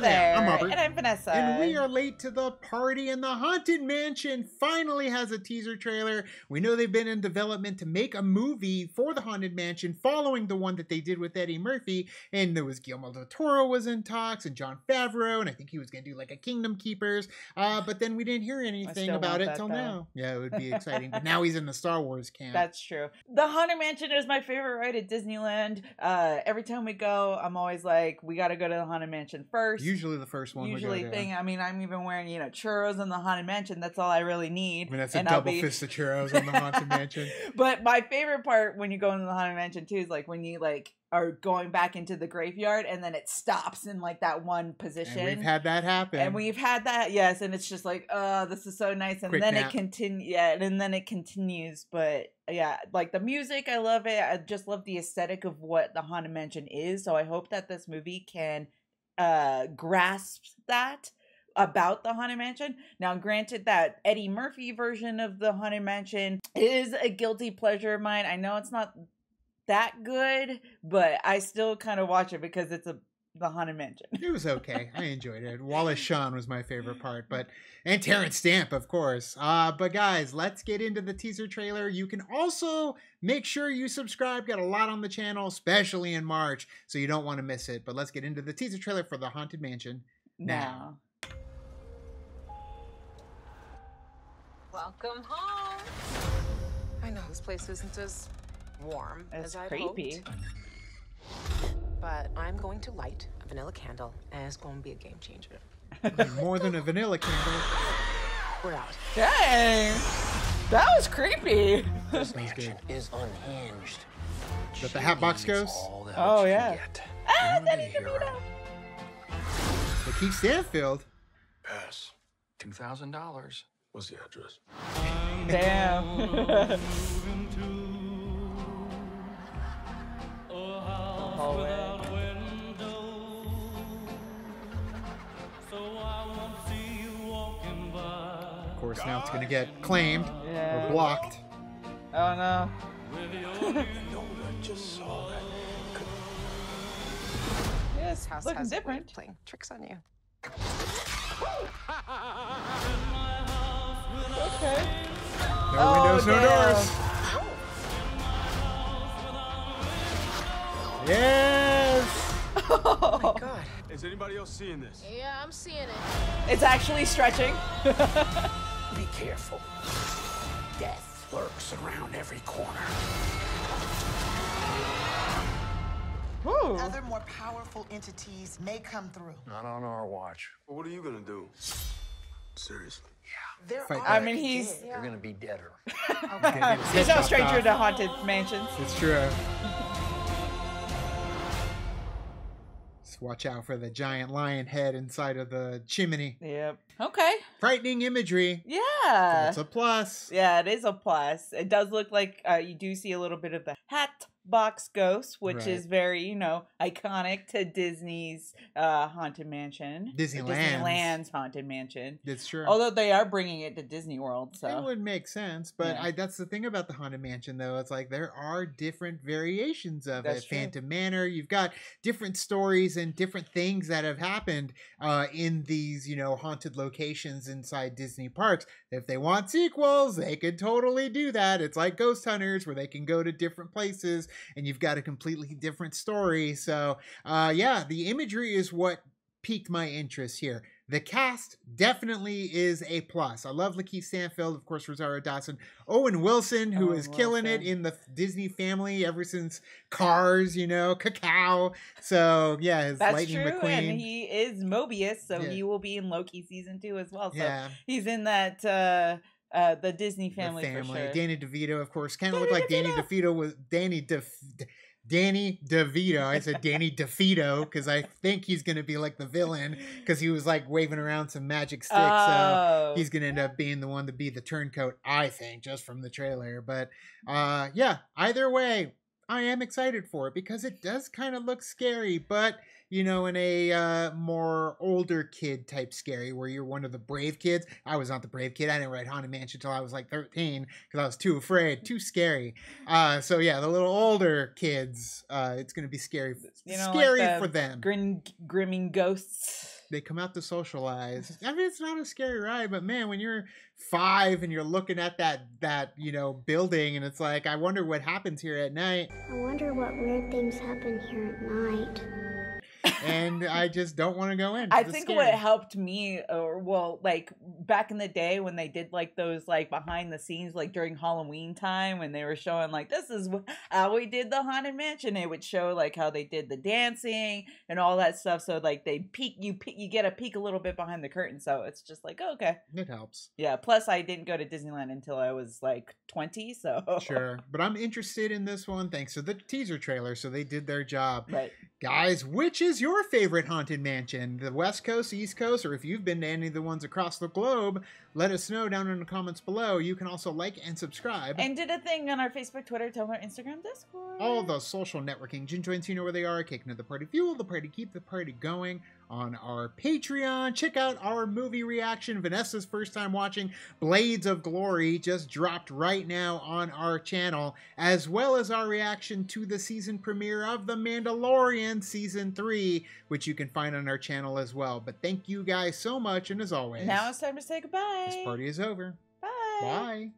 there. Robert. And I'm Vanessa. And we are late to the party, and the Haunted Mansion finally has a teaser trailer. We know they've been in development to make a movie for the Haunted Mansion following the one that they did with Eddie Murphy. And there was Guillermo del Toro was in talks, and Jon Favreau, and I think he was going to do like a Kingdom Keepers. Uh, but then we didn't hear anything about it till though. now. Yeah, it would be exciting. but now he's in the Star Wars camp. That's true. The Haunted Mansion is my favorite ride at Disneyland. Uh, every time we go, I'm always like, we got to go to the Haunted Mansion first. Usually the first one. Usually we thing. I mean, I'm even wearing you know churros in the Haunted Mansion. That's all I really need. I mean, that's a And I'll double be- fist of churros on the Haunted Mansion. But my favorite part when you go into the haunted mansion too is like when you like are going back into the graveyard and then it stops in like that one position. And we've had that happen. And we've had that, yes, and it's just like, oh, this is so nice, and Quick then nap. it continues, yeah, and then it continues. But yeah, like the music, I love it. I just love the aesthetic of what the haunted mansion is. So I hope that this movie can uh grasp that about the haunted mansion. Now, granted that Eddie Murphy version of the haunted mansion is a guilty pleasure of mine. I know it's not that good, but I still kind of watch it because it's a the haunted mansion. It was okay. I enjoyed it. Wallace Shawn was my favorite part, but and Terrence Stamp, of course. Uh, but guys, let's get into the teaser trailer. You can also make sure you subscribe. Got a lot on the channel, especially in March, so you don't want to miss it. But let's get into the teaser trailer for the Haunted Mansion. Now. Now. Welcome home. I know this place isn't as warm It's as I creepy. hoped, but I'm going to light a vanilla candle, and it's going to be a game changer. More than a vanilla candle. We're out. Dang, that was creepy. This mansion is unhinged. That the Hatbox She needs Ghost? all the Oh, yeah. can get. ah, You Danny need to hear DeVito. her. Lakeith Stanfield. Pass. Two thousand dollars. What's the address? Damn. Of course, now it's gonna get claimed or blocked. Oh no. No, I just saw that. Yes, This house looking has a different. playing tricks on you. Okay. No Oh, windows, no damn. doors. Yes. Oh, oh my god. Is anybody else seeing this? Yeah, I'm seeing it. It's actually stretching. Be careful. Death lurks around every corner. Ooh. Other more powerful entities may come through. Not on our watch. Well, what are you gonna do? Seriously. There Fight are I mean, he's- kids. You're gonna be deader. He's no stranger to haunted mansions. It's true. Watch out for the giant lion head inside of the chimney. Yep. Okay. Frightening imagery. Yeah. That's a plus. Yeah, it is a plus. It does look like uh, you do see a little bit of the hat box ghost, which Right. is very, you know, iconic to Disney's uh, haunted mansion, Disneyland's. Disneyland's haunted mansion. That's true. Although they are bringing it to Disney World, It so would make sense, but Yeah. I, that's the thing about the Haunted Mansion, though. It's like there are different variations of That's it. true. Phantom Manor, you've got different stories and different things that have happened uh, in these, you know, haunted locations inside Disney parks. If they want sequels, they could totally do that. It's like Ghost Hunters, where they can go to different places and you've got a completely different story. So, uh, yeah, the imagery is what piqued my interest here. The cast definitely is a plus. I love Lakeith Stanfield, of course, Rosario Dawson, Owen Wilson, who Owen is killing it in the Disney family ever since Cars, you know, Ka-chow. So yeah, his that's Lightning true. McQueen. And he is Mobius, so Yeah. he will be in Loki season two as well. So yeah, he's in that uh, uh, the Disney the family, family. for sure. Danny DeVito, of course, kind of looked like Danny DeVito. Was Danny De. Danny DeVito. I said Danny DeVito because I think he's going to be like the villain because he was like waving around some magic sticks. So Oh. he's gonna end up being the one to be the turncoat, I think, just from the trailer. But uh yeah, either way, I am excited for it because it does kind of look scary, but you know, in a uh, more older kid type scary, where you're one of the brave kids. I was not the brave kid. I didn't ride Haunted Mansion until I was like 13 because I was too afraid, too scary. Uh, so yeah, the little older kids, uh, it's gonna be scary, You know, like scary the for them. Grin, grimming ghosts. They come out to socialize. I mean, it's not a scary ride, but man, when you're five and you're looking at that that you know building, and it's like, I wonder what happens here at night, I wonder what weird things happen here at night. and I just don't want to go in. I think scary. what helped me, or well, like back in the day when they did like those like behind the scenes, like during Halloween time, when they were showing like this is how we did the haunted mansion. It would show like how they did the dancing and all that stuff. So like they peek, you peek, you get a peek a little bit behind the curtain. So it's just like oh, okay, it helps. yeah. Plus, I didn't go to Disneyland until I was like twenty, so Sure, but I'm interested in this one thanks to the teaser trailer, so they did their job. Right. Guys, which is your favorite haunted mansion? The West Coast, East Coast, or if you've been to any of the ones across the globe, let us know down in the comments below. You can also like and subscribe. And did a thing on our Facebook, Twitter, Tumblr, Instagram, Discord. all the social networking gin joints, you know where they are. Kicking to the party fuel, the party keep the party going on our Patreon. Check out our movie reaction. Vanessa's first time watching Blades of Glory just dropped right now on our channel, as well as our reaction to the season premiere of The Mandalorian Season 3, which you can find on our channel as well. But thank you guys so much, and as always, Now it's time to say goodbye. this party is over. Bye. Bye.